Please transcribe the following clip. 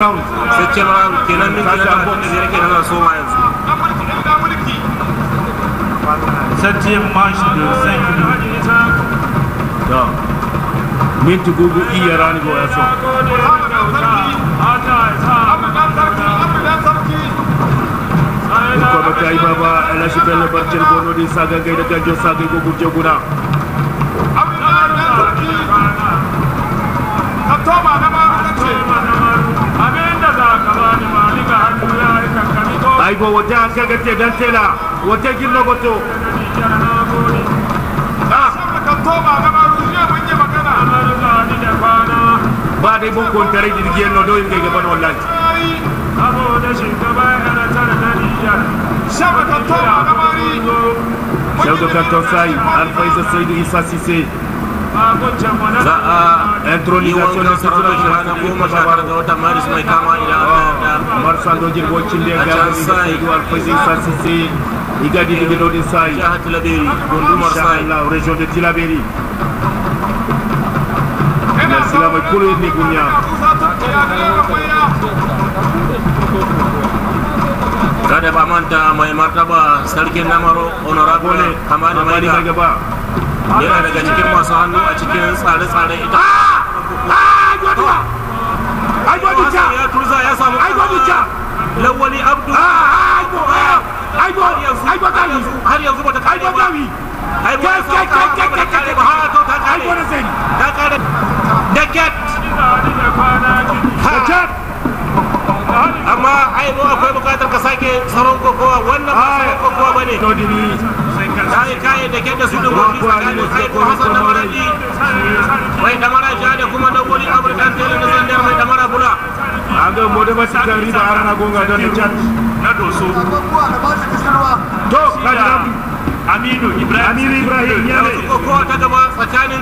saccen ran kenan min kenan na soma yanzu Septième manche de 5 minutes. da minti gugu iya go yaso ko ba kai baba ela shi bella barcel gono saga gai da ganjo saga go guna go wata an kaga te dan tela wata ginno goto ba dai bon tare jirgin no do yin ga gaban wallahi Shaudu Kanton Sai, Alfaisa Saidu Isa Sise, za a intronisation sarautar Sasuna shahada goma sha tara ga watan maris mai kama idan Ya gaba da Saidu Alfaisa Isa Sise, Igadi da Gidodin Sai, jihar Tilaberi gundumar Insha sai Allah, Region de Tilaberi. Merci la mai kulu ni gunya. kada ba manta mai martaba sarkin namaro honorable Amadi mai gaba. yana daga cikin masu hannu a cikin tsare-tsare ita Ai Godwa! Ai ya turza ya samu Ai Godwa! lawali abdu Ai Go! Ai Go! har yanzu Ai Godwa! har yanzu bata Ai kare ba Kai kai kai kai kai kai ba har to ta Ai kare Godwa sai. ta kare da ket Kacat! amma ai ba akwai buƙatar ka sake tsaron kokowa wannan ba tsaron kokowa ba ne Kai kai da ket da su da gobi tsakanin aibu hasan da maraji mai damara ja da kuma da wani abu dan tele da zandar mai damara bula Aga mode ba su kan riba har na gonga don da chat. Na doso. To, kaji Aminu Ibrahim. Aminu Ibrahim. Ya yanzu kokowa ta gaba tsakanin